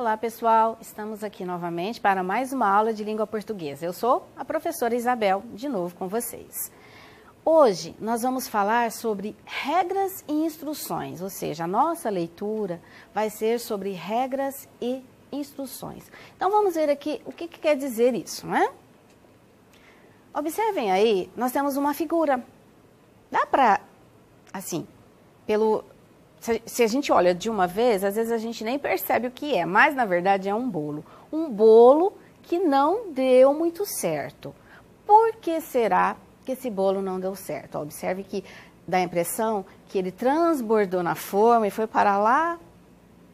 Olá, pessoal. Estamos aqui novamente para mais uma aula de língua portuguesa. Eu sou a professora Isabel, de novo com vocês. Hoje nós vamos falar sobre regras e instruções, ou seja, a nossa leitura vai ser sobre regras e instruções. Então vamos ver aqui o que, que quer dizer isso, não é? Observem aí, nós temos uma figura. Dá para, assim, pelo se a gente olha de uma vez, às vezes a gente nem percebe o que é, mas na verdade é um bolo. Um bolo que não deu muito certo. Por que será que esse bolo não deu certo? Observe que dá a impressão que ele transbordou na forma e foi para lá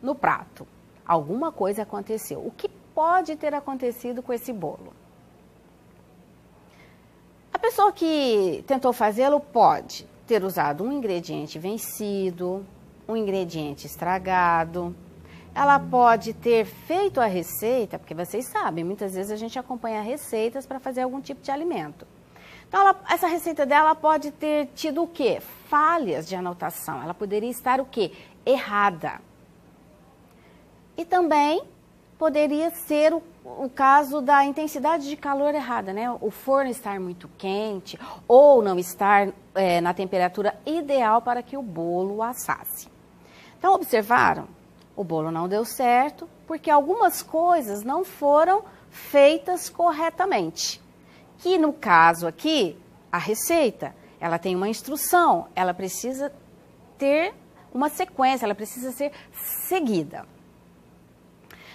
no prato. Alguma coisa aconteceu. O que pode ter acontecido com esse bolo? A pessoa que tentou fazê-lo pode ter usado um ingrediente vencido, um ingrediente estragado. Ela pode ter feito a receita, porque vocês sabem, muitas vezes a gente acompanha receitas para fazer algum tipo de alimento. Então, ela, essa receita dela pode ter tido o quê? Falhas de anotação. Ela poderia estar o quê? Errada. E também poderia ser o, o, caso da intensidade de calor errada, né? O forno estar muito quente ou não estar é, na temperatura ideal para que o bolo assasse. Então, observaram? O bolo não deu certo porque algumas coisas não foram feitas corretamente. Que no caso aqui, a receita, ela tem uma instrução, ela precisa ter uma sequência, ela precisa ser seguida.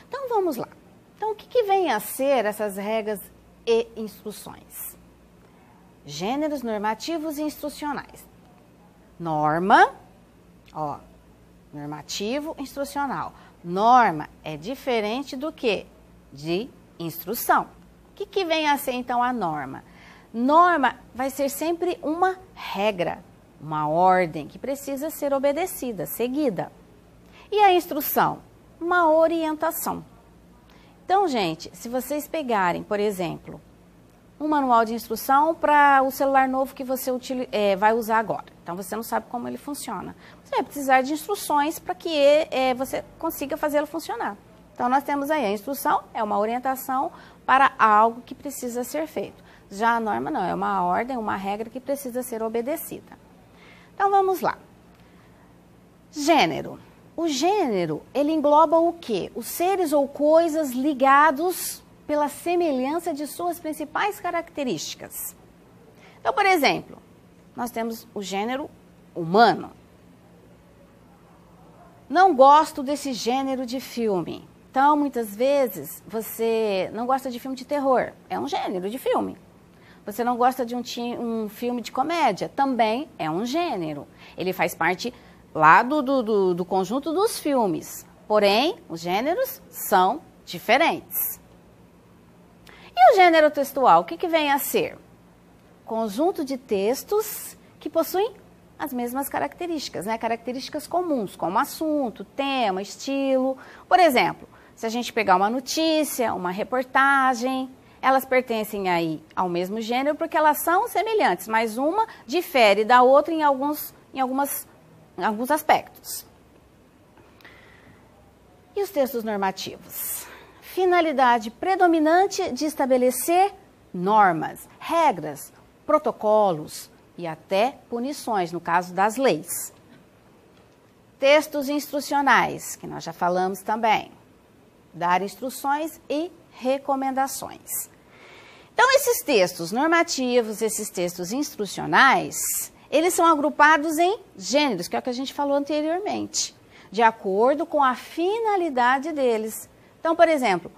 Então vamos lá. Então o que, que vem a ser essas regras e instruções? Gêneros normativos e instrucionais. Norma, ó, normativo instrucional. Norma é diferente do que? De instrução. O que, que vem a ser então a norma? Norma vai ser sempre uma regra, uma ordem que precisa ser obedecida, seguida. E a instrução? Uma orientação. Então, gente, se vocês pegarem, por exemplo, um manual de instrução para o celular novo que você é, vai usar agora. Então, você não sabe como ele funciona. Você vai precisar de instruções para que é, você consiga fazê-lo funcionar. Então, nós temos aí a instrução, é uma orientação para algo que precisa ser feito. Já a norma não, é uma ordem, uma regra que precisa ser obedecida. Então, vamos lá. Gênero. O gênero, ele engloba o quê? Os seres ou coisas ligados pela semelhança de suas principais características. Então, por exemplo, nós temos o gênero humano. Não gosto desse gênero de filme. Então, muitas vezes, você não gosta de filme de terror. É um gênero de filme. Você não gosta de um, um filme de comédia. Também é um gênero. Ele faz parte lá do, do, do, conjunto dos filmes. Porém, os gêneros são diferentes. E o gênero textual, o que, que vem a ser? Conjunto de textos que possuem as mesmas características, né? características comuns, como assunto, tema, estilo. Por exemplo, se a gente pegar uma notícia, uma reportagem, elas pertencem aí ao mesmo gênero porque elas são semelhantes, mas uma difere da outra em alguns, em algumas, em alguns aspectos. E os textos normativos? Finalidade predominante de estabelecer normas, regras, protocolos e até punições, no caso das leis. Textos instrucionais, que nós já falamos também. Dar instruções e recomendações. Então, esses textos normativos, esses textos instrucionais, eles são agrupados em gêneros, que é o que a gente falou anteriormente, de acordo com a finalidade deles. Então, por exemplo,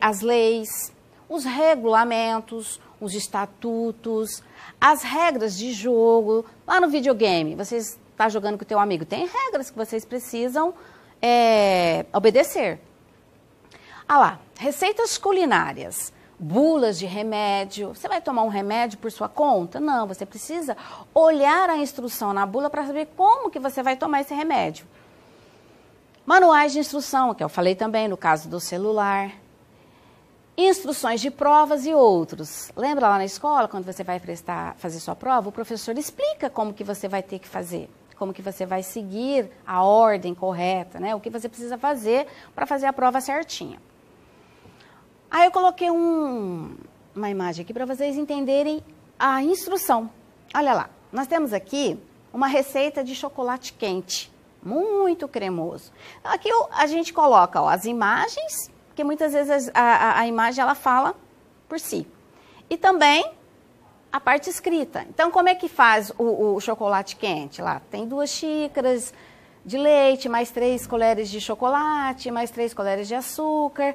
as leis, os regulamentos, os estatutos, as regras de jogo. Lá no videogame, você está jogando com o teu amigo, tem regras que vocês precisam é, obedecer. Ah lá, receitas culinárias, bulas de remédio. Você vai tomar um remédio por sua conta? Não, você precisa olhar a instrução na bula para saber como que você vai tomar esse remédio. Manuais de instrução, que eu falei também no caso do celular. Instruções de provas e outros. Lembra lá na escola, quando você vai prestar, fazer sua prova, o professor explica como que você vai ter que fazer. como que você vai seguir a ordem correta, né? O que você precisa fazer para fazer a prova certinha. Aí eu coloquei um, uma imagem aqui para vocês entenderem a instrução. Olha lá, nós temos aqui uma receita de chocolate quente, muito cremoso. Aqui a gente coloca ó, as imagens, porque muitas vezes a, a, a imagem ela fala por si. E também a parte escrita. Então, como é que faz o, o, chocolate quente? Lá tem duas xícaras de leite, mais três colheres de chocolate, mais três colheres de açúcar.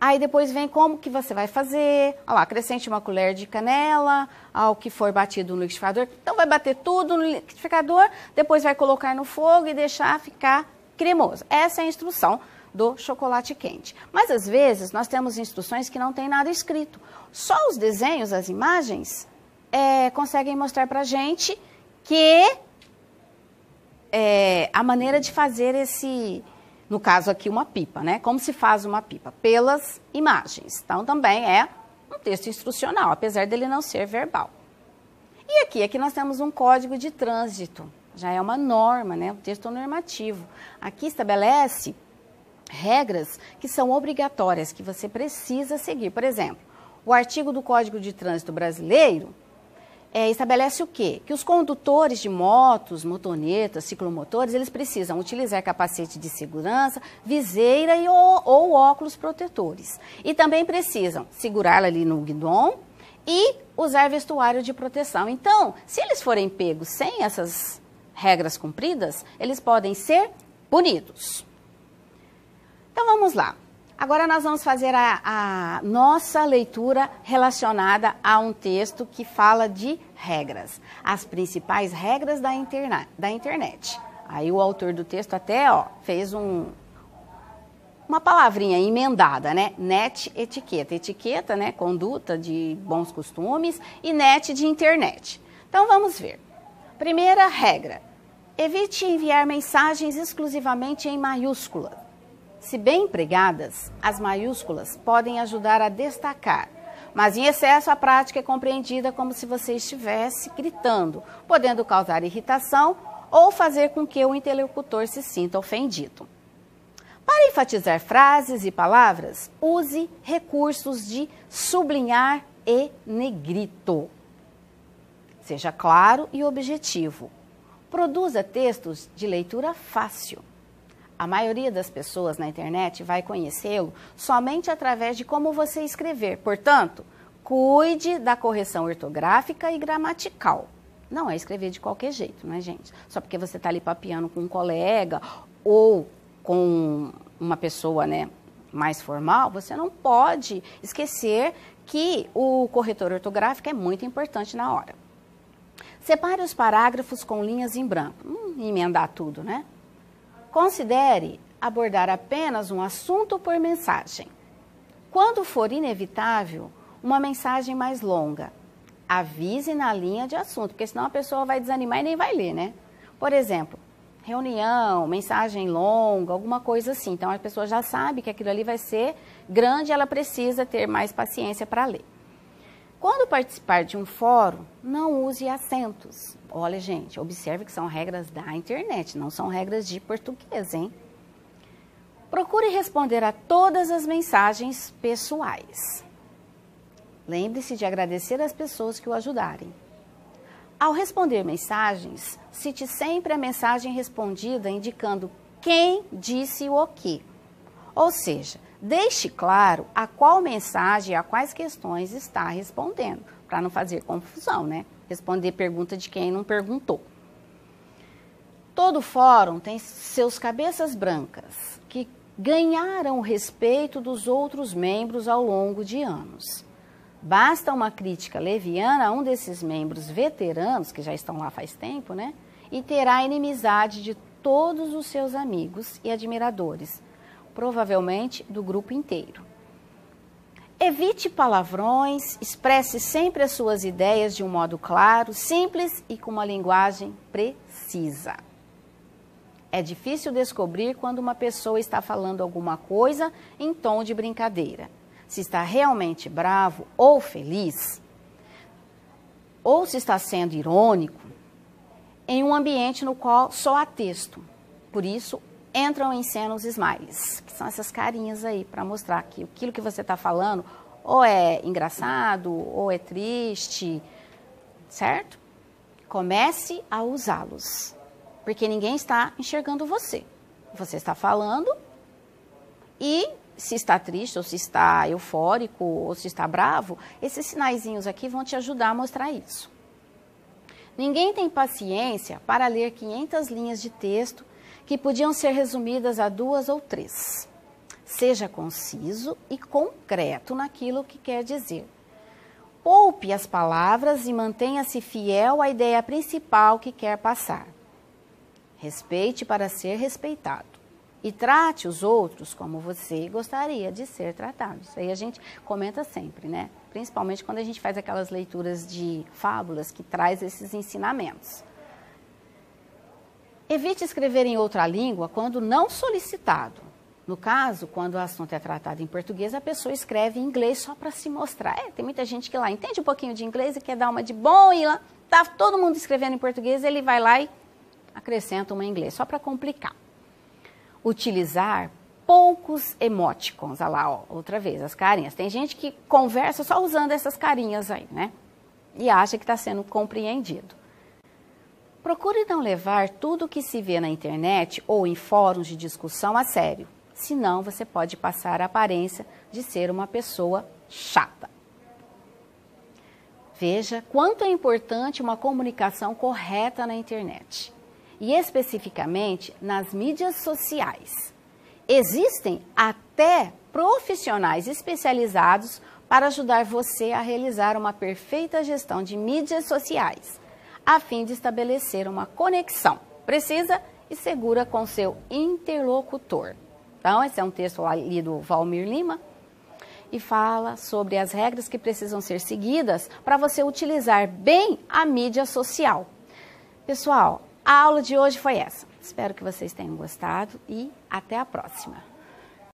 Aí depois vem como que você vai fazer. Olha lá, acrescente uma colher de canela ao que for batido no liquidificador. Então, vai bater tudo no liquidificador, depois vai colocar no fogo e deixar ficar cremoso. Essa é a instrução do chocolate quente. Mas às vezes nós temos instruções que não tem nada escrito. Só os desenhos, as imagens, é, conseguem mostrar para a gente que é, a maneira de fazer esse, no caso aqui, uma pipa, né? Como se faz uma pipa? Pelas imagens. Então, também é um texto instrucional, apesar dele não ser verbal. E aqui, aqui nós temos um código de trânsito. Já é uma norma, né? Um texto normativo. Aqui estabelece regras que são obrigatórias, que você precisa seguir. Por exemplo, o artigo do Código de Trânsito Brasileiro é, estabelece o quê? Que os condutores de motos, motonetas, ciclomotores, eles precisam utilizar capacete de segurança, viseira e, ou, ou óculos protetores. E também precisam segurar ali no guidão e usar vestuário de proteção. Então, se eles forem pegos sem essas regras cumpridas, eles podem ser punidos. Então vamos lá. Agora nós vamos fazer a, a, nossa leitura relacionada a um texto que fala de regras, as principais regras da, interna da internet. Aí o autor do texto até ó, fez um, uma palavrinha emendada, né? Net etiqueta. Etiqueta, né? Conduta de bons costumes e net de internet. Então vamos ver. Primeira regra: evite enviar mensagens exclusivamente em maiúsculas se bem empregadas, as maiúsculas podem ajudar a destacar, mas em excesso a prática é compreendida como se você estivesse gritando, podendo causar irritação ou fazer com que o interlocutor se sinta ofendido. Para enfatizar frases e palavras, use recursos de sublinhar e negrito. Seja claro e objetivo. Produza textos de leitura fácil a maioria das pessoas na internet vai conhecê-lo somente através de como você escrever. Portanto, cuide da correção ortográfica e gramatical. Não é escrever de qualquer jeito, né, gente? Só porque você está ali papiando com um colega ou com uma pessoa, né, mais formal, você não pode esquecer que o corretor ortográfico é muito importante na hora. Separe os parágrafos com linhas em branco. Hum, emendar tudo, né? Considere abordar apenas um assunto por mensagem. Quando for inevitável, uma mensagem mais longa. Avise na linha de assunto, porque senão a pessoa vai desanimar e nem vai ler, né? Por exemplo, reunião, mensagem longa, alguma coisa assim. Então a pessoa já sabe que aquilo ali vai ser grande, ela precisa ter mais paciência para ler. Quando participar de um fórum, não use acentos. Olha, gente, observe que são regras da internet, não são regras de português, hein? Procure responder a todas as mensagens pessoais. Lembre-se de agradecer as pessoas que o ajudarem. Ao responder mensagens, cite sempre a mensagem respondida indicando quem disse o quê. Ou seja, Deixe claro a qual mensagem a quais questões está respondendo, para não fazer confusão, né? Responder pergunta de quem não perguntou. Todo fórum tem seus cabeças brancas, que ganharam o respeito dos outros membros ao longo de anos. Basta uma crítica leviana a um desses membros veteranos, que já estão lá faz tempo, né? E terá a inimizade de todos os seus amigos e admiradores, provavelmente do grupo inteiro. Evite palavrões, expresse sempre as suas ideias de um modo claro, simples e com uma linguagem precisa. É difícil descobrir quando uma pessoa está falando alguma coisa em tom de brincadeira. Se está realmente bravo ou feliz, ou se está sendo irônico. em um ambiente no qual só há texto. Por isso, entram em cena os smiles, que são essas carinhas aí, para mostrar que aquilo que você está falando ou é engraçado, ou é triste, certo? Comece a usá-los, porque ninguém está enxergando você. Você está falando e se está triste, ou se está eufórico, ou se está bravo, esses sinaizinhos aqui vão te ajudar a mostrar isso. Ninguém tem paciência para ler 500 linhas de texto que podiam ser resumidas a duas ou três. Seja conciso e concreto naquilo que quer dizer. Poupe as palavras e mantenha-se fiel à ideia principal que quer passar. Respeite para ser respeitado. E trate os outros como você gostaria de ser tratado. Isso aí a gente comenta sempre, né? Principalmente quando a gente faz aquelas leituras de fábulas que traz esses ensinamentos. Evite escrever em outra língua quando não solicitado. No caso, quando o assunto é tratado em português, a pessoa escreve em inglês só para se mostrar. É, tem muita gente que lá entende um pouquinho de inglês e quer dar uma de bom e lá tá todo mundo escrevendo em português, ele vai lá e acrescenta uma em inglês, só para complicar. Utilizar poucos emoticons, olha lá, ó, outra vez, as carinhas. Tem gente que conversa só usando essas carinhas aí, né? E acha que está sendo compreendido. Procure não levar tudo que se vê na internet ou em fóruns de discussão a sério senão você pode passar a aparência de ser uma pessoa chata. Veja quanto é importante uma comunicação correta na internet e especificamente nas mídias sociais. Existem até profissionais especializados para ajudar você a realizar uma perfeita gestão de mídias sociais, a fim de estabelecer uma conexão precisa e segura com seu interlocutor. Então, esse é um texto ali do Valmir Lima e fala sobre as regras que precisam ser seguidas para você utilizar bem a mídia social. Pessoal, a aula de hoje foi essa. Espero que vocês tenham gostado e até a próxima.